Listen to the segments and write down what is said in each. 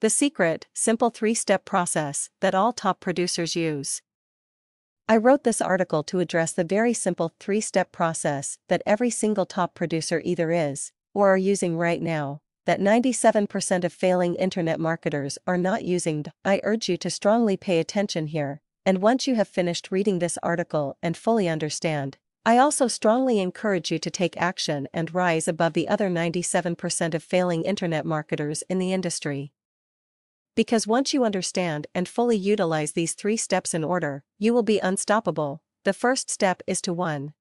The secret, simple three step process that all top producers use. I wrote this article to address the very simple three step process that every single top producer either is, or are using right now, that 97% of failing internet marketers are not using. I urge you to strongly pay attention here, and once you have finished reading this article and fully understand, I also strongly encourage you to take action and rise above the other 97% of failing internet marketers in the industry. Because once you understand and fully utilize these three steps in order, you will be unstoppable. The first step is to 1.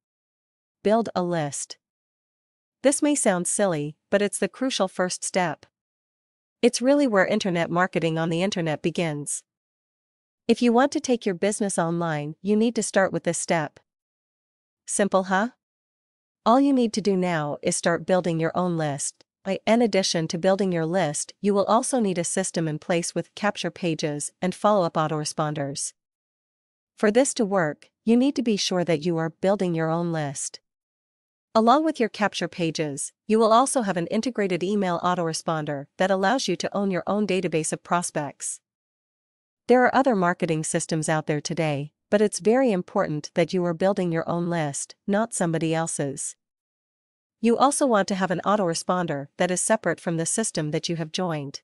Build a list. This may sound silly, but it's the crucial first step. It's really where internet marketing on the internet begins. If you want to take your business online, you need to start with this step. Simple, huh? All you need to do now is start building your own list. In addition to building your list, you will also need a system in place with capture pages and follow up autoresponders. For this to work, you need to be sure that you are building your own list. Along with your capture pages, you will also have an integrated email autoresponder that allows you to own your own database of prospects. There are other marketing systems out there today, but it's very important that you are building your own list, not somebody else's. You also want to have an autoresponder that is separate from the system that you have joined.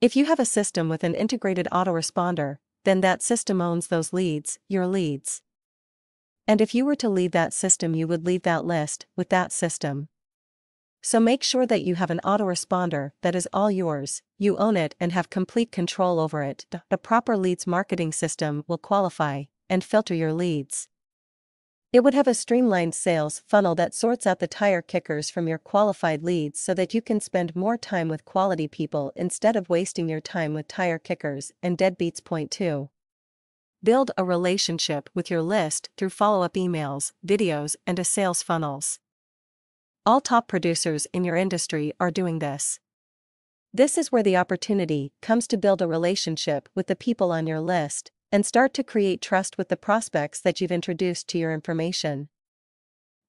If you have a system with an integrated autoresponder, then that system owns those leads, your leads. And if you were to leave that system, you would leave that list with that system. So make sure that you have an autoresponder that is all yours, you own it and have complete control over it. The proper leads marketing system will qualify and filter your leads. It would have a streamlined sales funnel that sorts out the tire kickers from your qualified leads so that you can spend more time with quality people instead of wasting your time with tire kickers and deadbeats. Point 2. Build a relationship with your list through follow up emails, videos, and a sales funnels. All top producers in your industry are doing this. This is where the opportunity comes to build a relationship with the people on your list and start to create trust with the prospects that you've introduced to your information.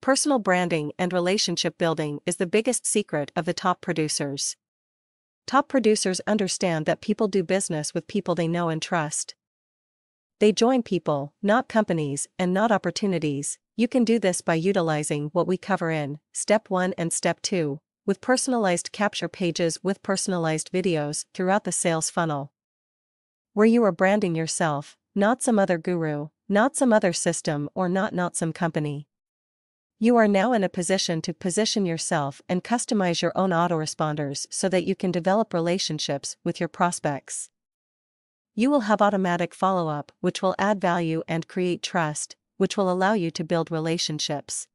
Personal branding and relationship building is the biggest secret of the top producers. Top producers understand that people do business with people they know and trust. They join people, not companies, and not opportunities. You can do this by utilizing what we cover in Step 1 and Step 2, with personalized capture pages with personalized videos throughout the sales funnel. Where you are branding yourself, not some other guru, not some other system, or not not some company. You are now in a position to position yourself and customize your own autoresponders so that you can develop relationships with your prospects. You will have automatic follow up, which will add value and create trust, which will allow you to build relationships.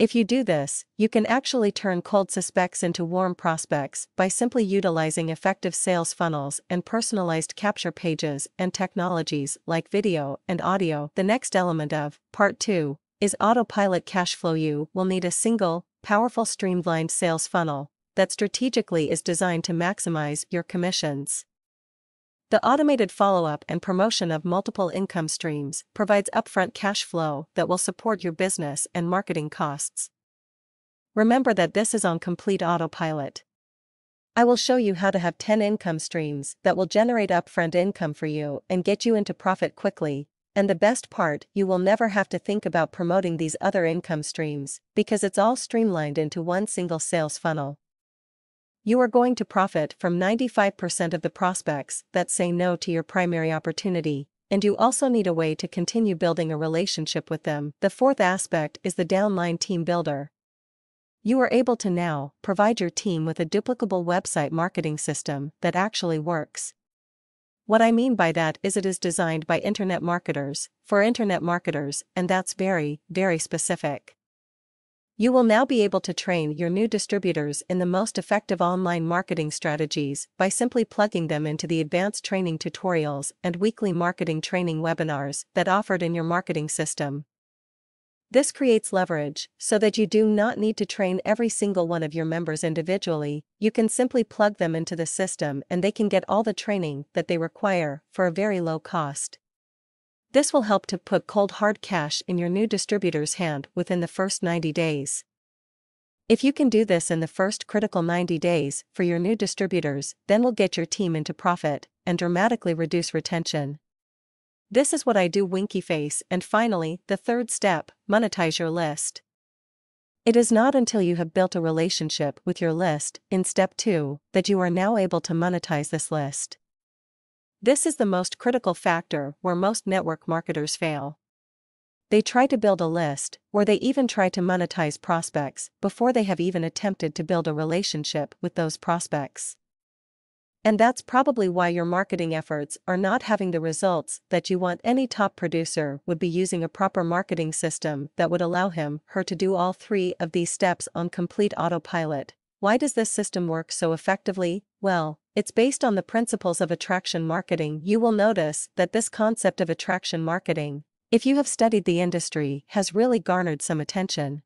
If you do this, you can actually turn cold suspects into warm prospects by simply utilizing effective sales funnels and personalized capture pages and technologies like video and audio. The next element of Part 2 is autopilot cash flow. You will need a single, powerful streamlined sales funnel that strategically is designed to maximize your commissions. The automated follow-up and promotion of multiple income streams provides upfront cash flow that will support your business and marketing costs. Remember that this is on complete autopilot. I will show you how to have 10 income streams that will generate upfront income for you and get you into profit quickly. And the best part, you will never have to think about promoting these other income streams because it's all streamlined into one single sales funnel. You are going to profit from 95% of the prospects that say no to your primary opportunity, and you also need a way to continue building a relationship with them. The fourth aspect is the downline team builder. You are able to now provide your team with a duplicable website marketing system that actually works. What I mean by that is it is designed by internet marketers, for internet marketers, and that's very, very specific. You will now be able to train your new distributors in the most effective online marketing strategies by simply plugging them into the advanced training tutorials and weekly marketing training webinars that are offered in your marketing system. This creates leverage so that you do not need to train every single one of your members individually, you can simply plug them into the system and they can get all the training that they require for a very low cost. This will help to put cold hard cash in your new distributor's hand within the first 90 days. If you can do this in the first critical 90 days for your new distributors, then we'll get your team into profit and dramatically reduce retention. This is what I do winky face and finally, the third step, monetize your list. It is not until you have built a relationship with your list, in step 2, that you are now able to monetize this list. This is the most critical factor where most network marketers fail. They try to build a list, or they even try to monetize prospects before they have even attempted to build a relationship with those prospects. And that's probably why your marketing efforts are not having the results that you want. Any top producer would be using a proper marketing system that would allow him, her to do all three of these steps on complete autopilot. Why does this system work so effectively? Well, it's based on the principles of attraction marketing. You will notice that this concept of attraction marketing if you have studied the industry, has really garnered some attention.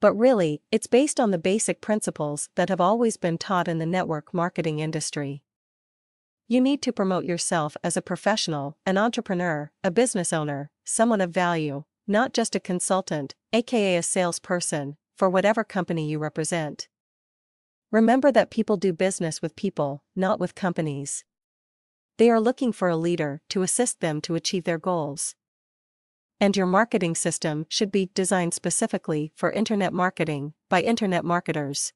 But really, it's based on the basic principles that have always been taught in the network marketing industry. You need to promote yourself as a professional, an entrepreneur, a business owner, someone of value, not just a consultant, aka a salesperson, for whatever company you represent. Remember that people do business with people, not with companies. They are looking for a leader to assist them to achieve their goals. And your marketing system should be designed specifically for internet marketing by internet marketers.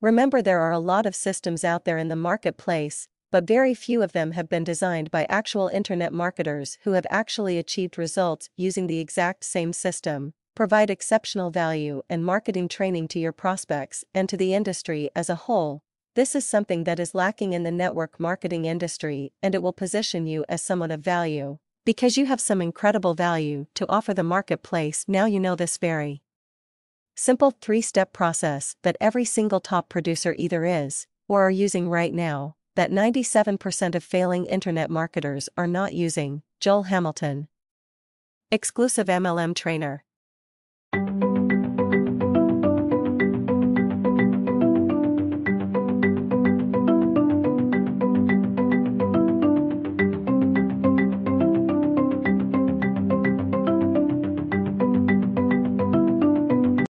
Remember, there are a lot of systems out there in the marketplace, but very few of them have been designed by actual internet marketers who have actually achieved results using the exact same system. Provide exceptional value and marketing training to your prospects and to the industry as a whole. This is something that is lacking in the network marketing industry and it will position you as someone of value. Because you have some incredible value to offer the marketplace, now you know this very simple three step process that every single top producer either is or are using right now, that 97% of failing internet marketers are not using. Joel Hamilton. Exclusive MLM Trainer